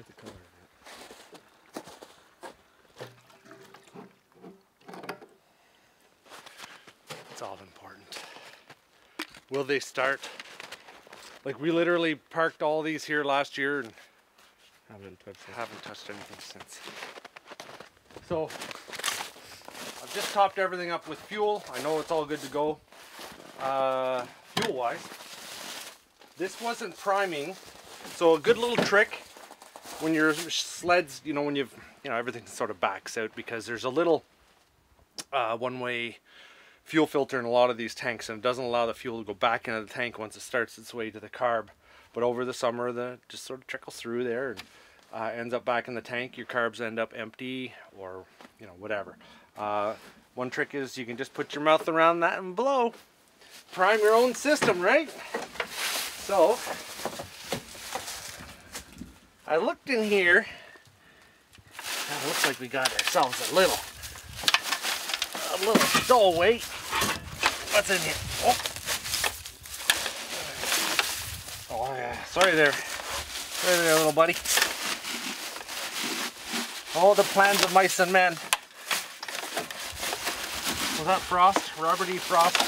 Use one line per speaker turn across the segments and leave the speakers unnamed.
like the color of it.
It's all important. Will they start? Like we literally parked all these here last year and
Haven't touched
haven't touched anything since. So I've just topped everything up with fuel. I know it's all good to go. Uh, fuel wise, this wasn't priming. So a good little trick when your sleds, you know, when you've, you know, everything sort of backs out because there's a little uh, one-way fuel filter in a lot of these tanks and it doesn't allow the fuel to go back into the tank once it starts its way to the carb. But over the summer, the just sort of trickles through there and uh, ends up back in the tank. Your carbs end up empty or you know whatever. Uh, one trick is you can just put your mouth around that and blow. Prime your own system, right? So I looked in here. looks like we got ourselves a little, a little stowaway. What's in here? Oh, oh yeah. Uh, sorry there. Sorry there, little buddy. All the plans of mice and men. Was that Frost? Robert E. Frost? I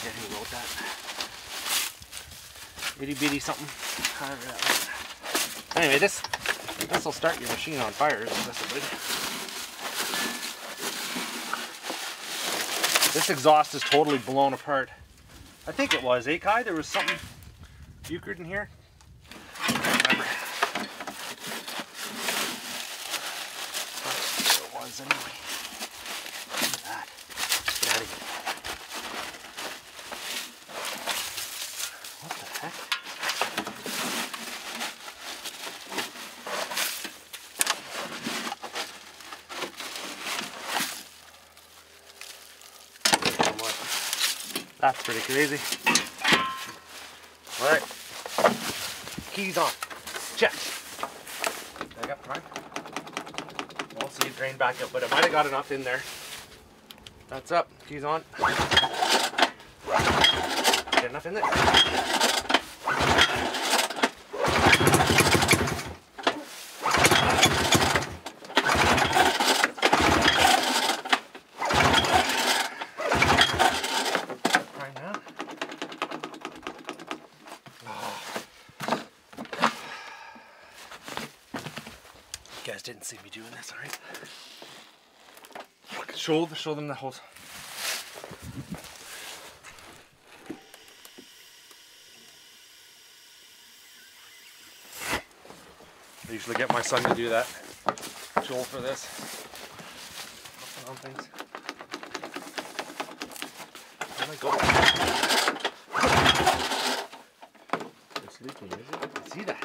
forget who wrote that. Itty bitty something. Anyway, this this will start your machine on fire. This. This exhaust is totally blown apart. I think it was, eh Kai? There was something euchred in here. I can't remember. That's what it was anyway. Look at that. Get out of here. What the heck? Come on. That's pretty crazy. All right. Keys on. Check. I got prime. We'll see it drain back up, but it might have got enough in there. That's up. Keys on. Get enough in there. Prime now. You guys didn't see me doing this, alright? Show, show them the hose. I usually get my son to do that. Joel for this. Hopping on things. Where'd I go?
It's leaking, is it?
I See that?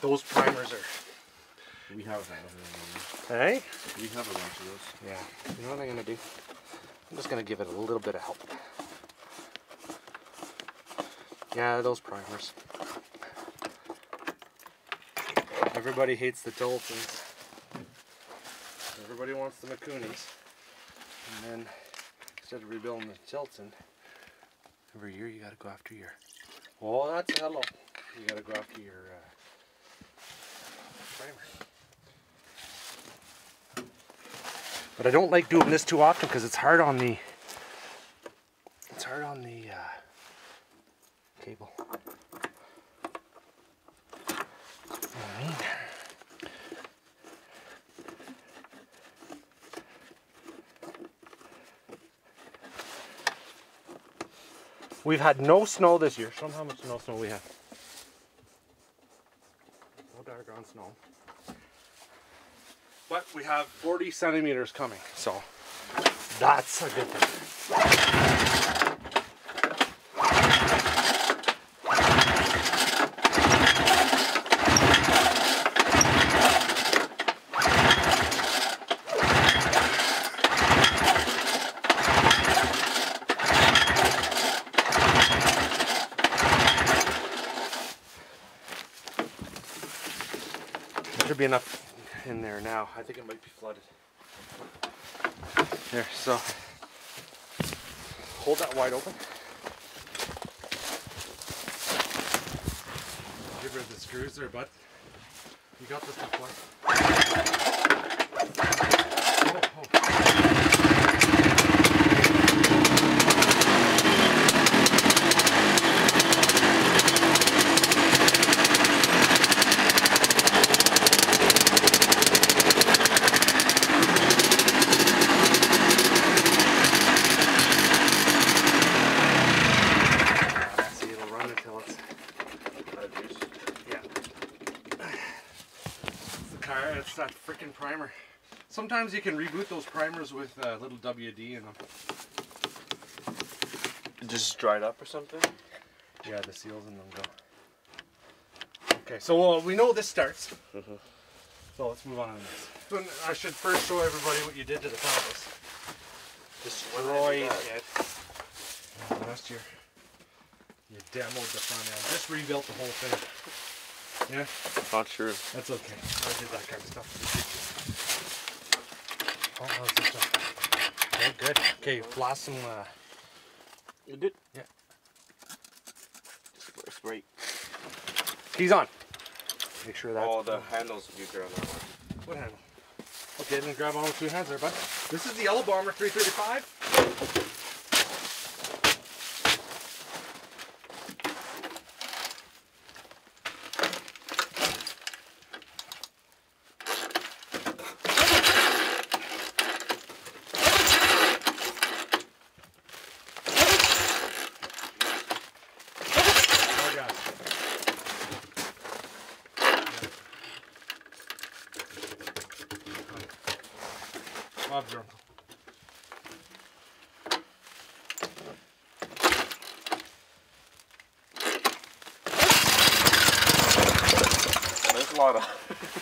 Those primers are.
We have a bunch
Hey?
We have a bunch of those.
Yeah. You know what I'm gonna do? I'm just gonna give it a little bit of help. Yeah, those primers. Everybody hates the Dolphins. Everybody wants the Mikunis. And then instead of rebuilding the Tilton, every year you gotta go after your. Oh, that's hello. You gotta go after your uh, primer. But I don't like doing this too often because it's hard on the it's hard on the uh, cable. We've had no snow this year. Show them how much no snow we have. No doggone snow. But we have 40 centimeters coming, so that's a good thing. Enough in there now. I think it might be flooded. There, so hold that wide open. screwdriver the screws there, but you got this before. Oh, oh. Ah, See, it'll run until it's yeah. It's the car. It's that freaking primer. Sometimes you can reboot those primers with a little WD in them.
It just dried up or something?
Yeah, the seals in them go. Okay, so uh, we know this starts.
Mhm.
So let's move on to this. I should first show everybody what you did to the compass. Destroyed it. Last year, you demoed the front end. Just rebuilt the whole thing. Yeah,
Not sure.
that's okay. I did that kind of stuff. Oh, how's this stuff? Okay, good. Okay, blast some. Uh,
You did?
Yeah.
Just spray.
He's on. Make sure that.
All the handles you grab on that.
What handle? Okay, then grab on with two hands there, bud. This is the Yellow Bomber 335. Oh, God. Your uncle.
There's a lot of.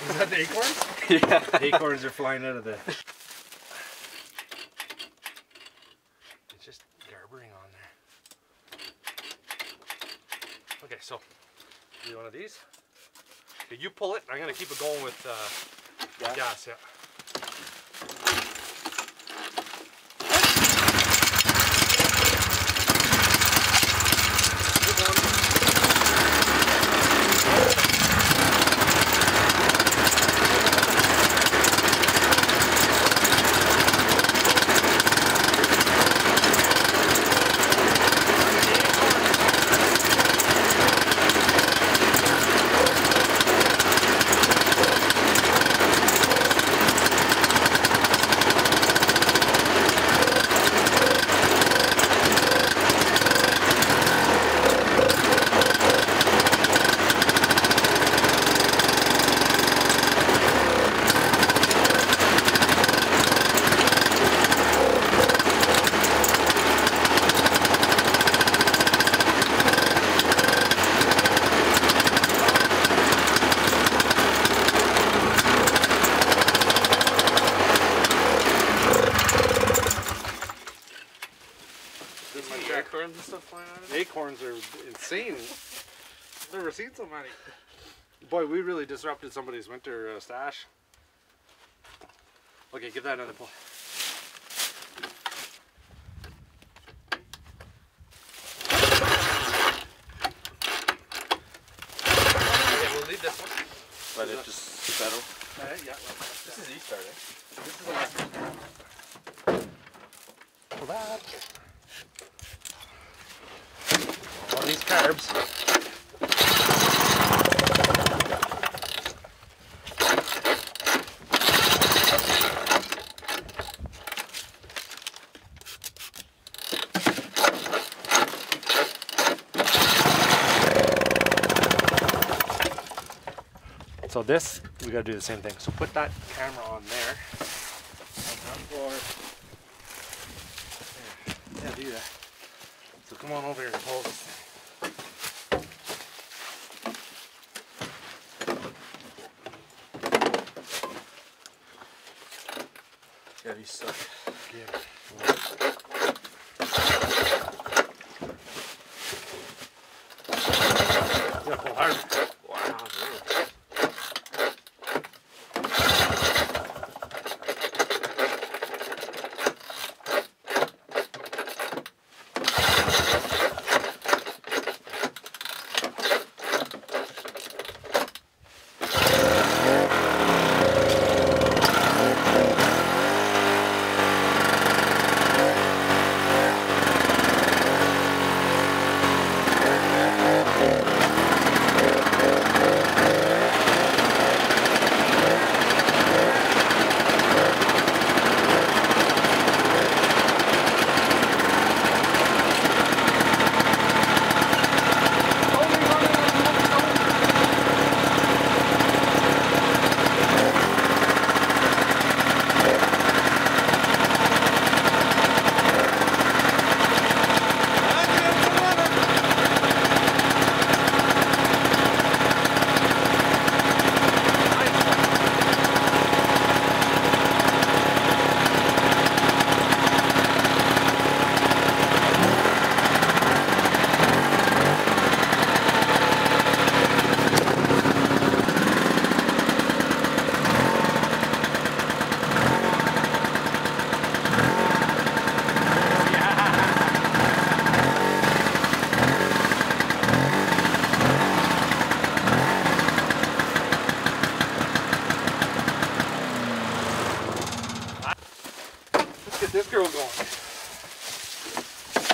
Is that the acorns?
yeah.
acorns are flying out of the. It's just garbering on there. Okay, so do one of these. Okay, you pull it. I'm gonna keep it going with uh,
Gas?
gas. Yeah. Good one.
Did my acorns and stuff flying out of it?
Acorns are insane. I've never seen so many. Boy, we really disrupted somebody's winter uh, stash. Okay, give that another pull. Okay, we'll leave this one.
Let it just settle.
Uh, yeah,
This is E-start, eh?
this is a Pull that. All these carbs. So this, we gotta do the same thing. So put that camera on there. Yeah, do that. So come on over here and hold this thing.
He's stuck.
Yeah. Yeah, pull hard.
Wow, really?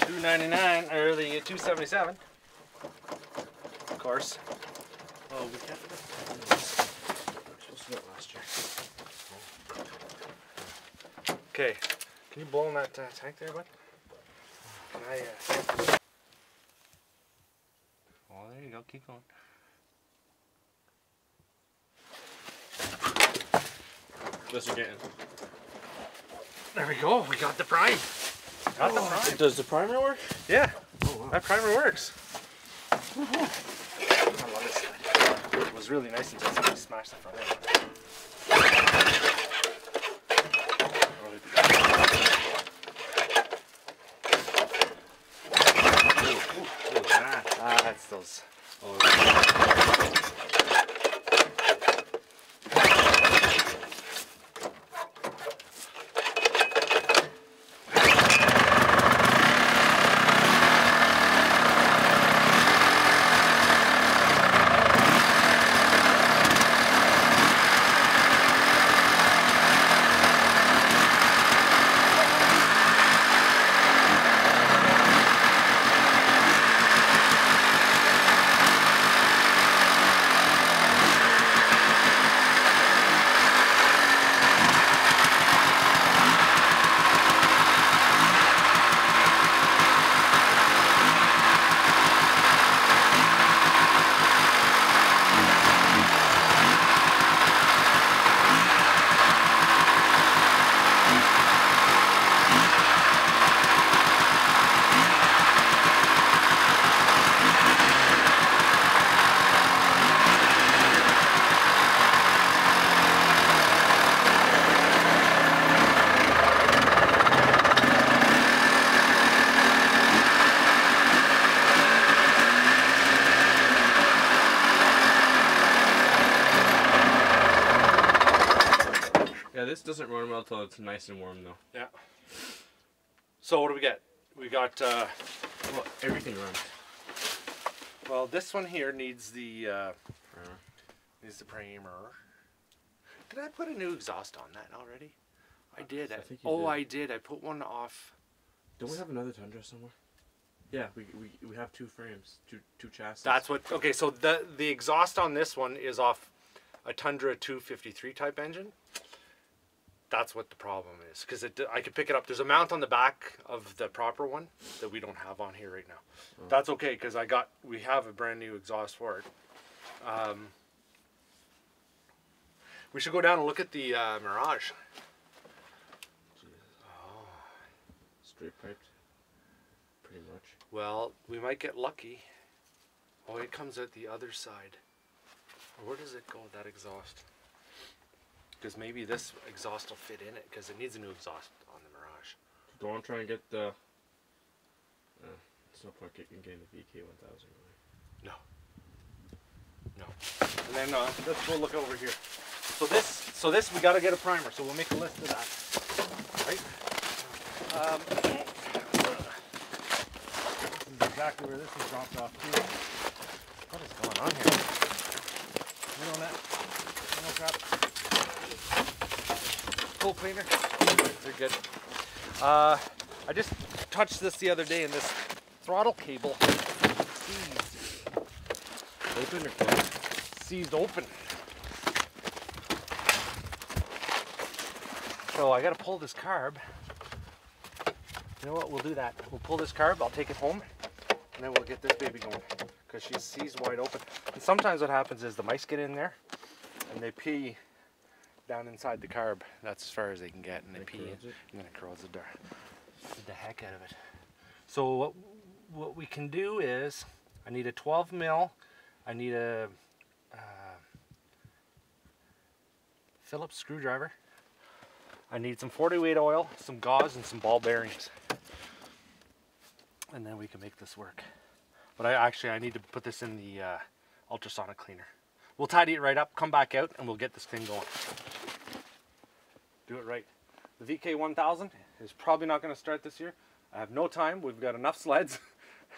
299 or the 277. Of course. Oh, we can't.
Supposed to last year.
Okay, can you blow in that uh, tank there, bud? Can I? Uh... Oh, there you go. Keep going.
This getting.
There we go. We got the prime. Got the prime.
Does the primer work?
Yeah,
Oh wow.
that primer works. I love this. It was really nice until somebody smashed the front end. Ah, that's those.
Yeah, this doesn't run well till it's nice and warm though.
Yeah. So what do we get? We got. Uh,
Well, everything runs.
well, this one here needs the uh,
Primer.
needs the primer. Did I put a new exhaust on that already? I did.
I think you
oh,
did.
I did. I put one off.
Don't we have another Tundra somewhere? Yeah, we, we, we have two frames, two two chassis.
That's what. Okay, so the the exhaust on this one is off a Tundra 253 type engine. That's what the problem is, because I could pick it up. There's a mount on the back of the proper one that we don't have on here right now. That's okay, because I got we have a brand new exhaust for it. Um, we should go down and look at the uh, Mirage.
straight piped. Pretty much.
Well, we might get lucky. Oh, it comes out the other side. Where does it go, that exhaust? Because maybe this exhaust will fit in it, because it needs a new exhaust on the Mirage.
Go on, try and get the. Uh, it's no point getting getting the VK one thousand really.
No. No. And then uh, let's go look over here. So this, so this, we got to get a primer. So we'll make a list of that. Right. Um, this is exactly where this is dropped off too. What is going on here? You know that? No crap. Full cleaner. They're good. Uh, I just touched this the other day, and this throttle cable seized
Open or closed?
seized open. So I gotta pull this carb. You know what? We'll do that. We'll pull this carb. I'll take it home, and then we'll get this baby going because she's seized wide open. And sometimes what happens is the mice get in there, and they pee down inside the carb. That's as far as they can get, and they
It
pee, and then it corrodes the, the heck out of it. So what what we can do is, I need a 12 mil. I need a uh, Phillips screwdriver. I need some 40 weight oil, some gauze, and some ball bearings. And then we can make this work. But I actually I need to put this in the uh, ultrasonic cleaner. We'll tidy it right up, come back out, and we'll get this thing going. Do it right. The VK1000 is probably not going to start this year. I have no time. We've got enough sleds.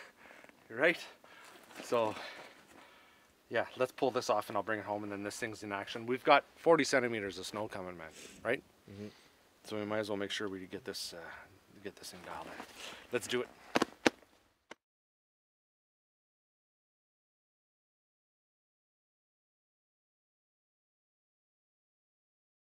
right? So, yeah, let's pull this off and I'll bring it home and then this thing's in action. We've got 40 centimeters of snow coming, man, right?
Mhm.
So we might as well make sure we get this, uh, get this thing dialed in. Let's do it.